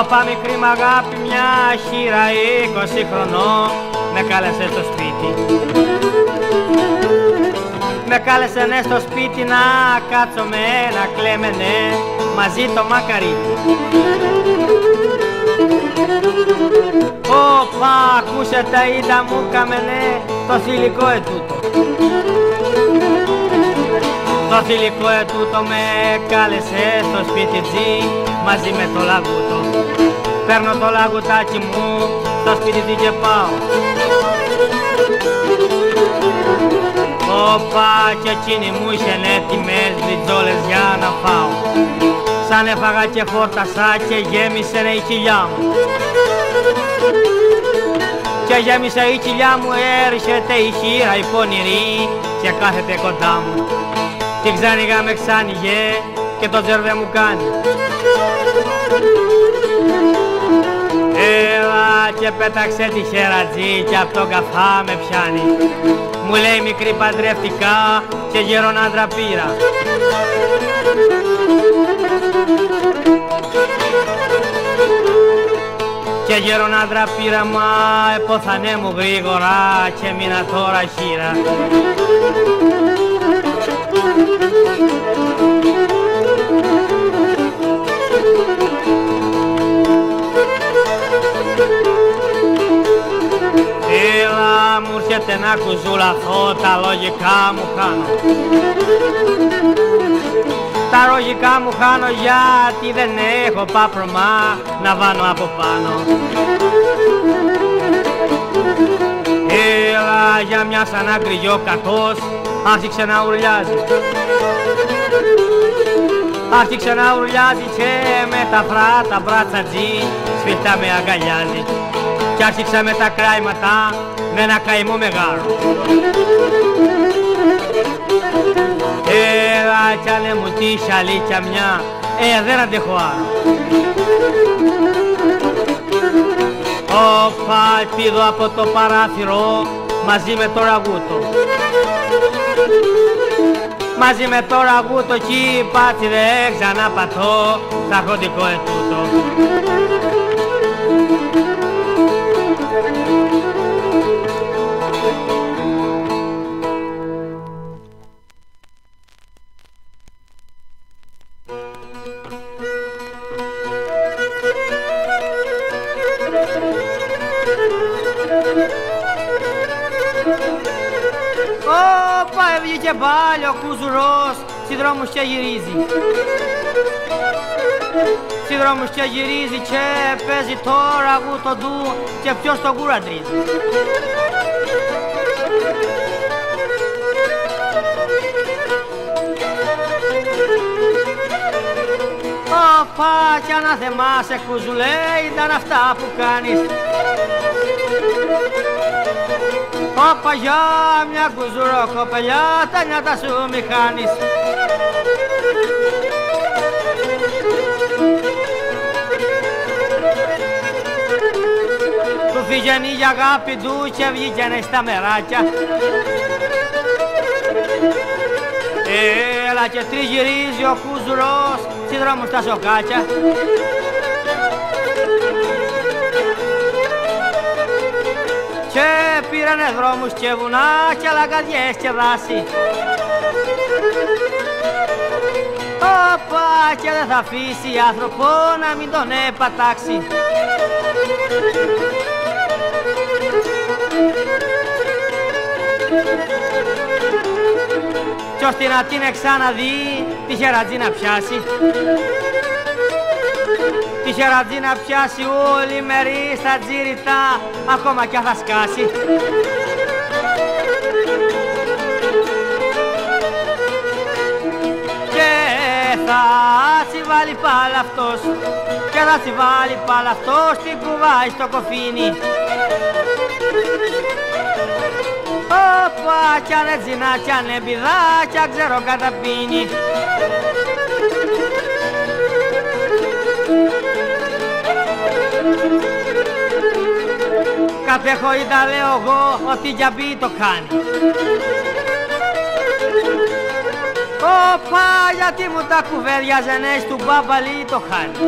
Όπα μικρή μ' αγάπη μια χείρα είκοσι χρονών με κάλεσε στο σπίτι. Με κάλεσε ναι στο σπίτι να κάτσουμε να κλαίμε ναι μαζί το μακαρίτι Όπα ακούσε τα είδα μου καμενέ το θηλυκό ετούτο. Το θηλυκό ετούτο με κάλεσε στο σπίτι τζι μαζί με το λαγούτο Παίρνω το λαγουτάκι μου στο σπίτι και πάω. Όπα και εκείνη μου είχε έτοιμες μπιτζόλες για να φάω Σαν έφαγα και χόρτασα και γέμισε η κοιλιά μου. Και γέμισε η κοιλιά μου έρχεται η χείρα η πονηρή και κάθεται κοντά μου. Την ξάνοιγα με ξάνοιγε και το τζερβέ μου κάνει. Έλα και πέταξε τη χερατζή και απ' τον καφά με πιάνει. Μου λέει μικρή παντρευτικά και γέρον άντρα πήρα. Και γέρον άντρα πήρα μα επόθανέ μου γρήγορα και μείνα τώρα χείρα Έλα μου έρχεται να κουζουλαθώ, τα λογικά μου χάνω. Τα λογικά μου χάνω γιατί δεν έχω πάπρωμα να βάνω από πάνω. Έλα για μια σαν αγκριγιό κακός άρχιξε να ουρλιάζει. Άρχιξε να ουρλιάζει και με τα φράτα μπράτσατζι σφιχτά με αγκαλιάζει κι άρχιξα με τα κράηματα με ένα καημό μεγάλο. Έλα κι άνε μου τύχει αλήθεια μια, ε δεν αντέχω άλλο. Όπα πήδω από το παράθυρο μαζί με το ραγούτο. Μαζί με το ραγούτο κι πάτσι δεν ξαναπατώ τα χοντικό ετούτο. Όπα έβγηκε πάλι ο κουζουρός δρόμους και γυρίζει. Δρόμους και γυρίζει και παίζει τώρα γούτο του και ποιος τον κουραντρίζει. Όπα κι ανάθεμά σε κουζουλέ ήταν αυτά που κάνεις Όπα για μια κουζουρό κοπελιά τα νιάτα σου μη χάνεις. Του φύγαινε η αγάπη του και βγήκαινε στα μεράκια. Έλα και τριγυρίζει ο κουζουρός δρόμου στα σοκάκια και πήρανε δρόμους και βουνά και λαγκαδιές και δάση. Όπα και δεν θα αφήσει άνθρωπο να μην τον επατάξει. Κι ώστε να την ξαναδεί τη χερατζή να πιάσει Τη χερατζή να πιάσει όλη μερή στα τζίριτα ακόμα κι αν θα σκάσει. Και θα τσιβάλει πάλι αυτός και θα τσιβάλει πάλι αυτός την κουβάει στο κοφίνι. Όπα κι αν ετζινά κι αν εμπιδά κι αν ξέρω καταπίνει Κατέχω είδα λέω εγώ ότι για μπει το κάνει. Όπα γιατί μου τα κουβέριαζε ναι του μπαμπαλί το χάνει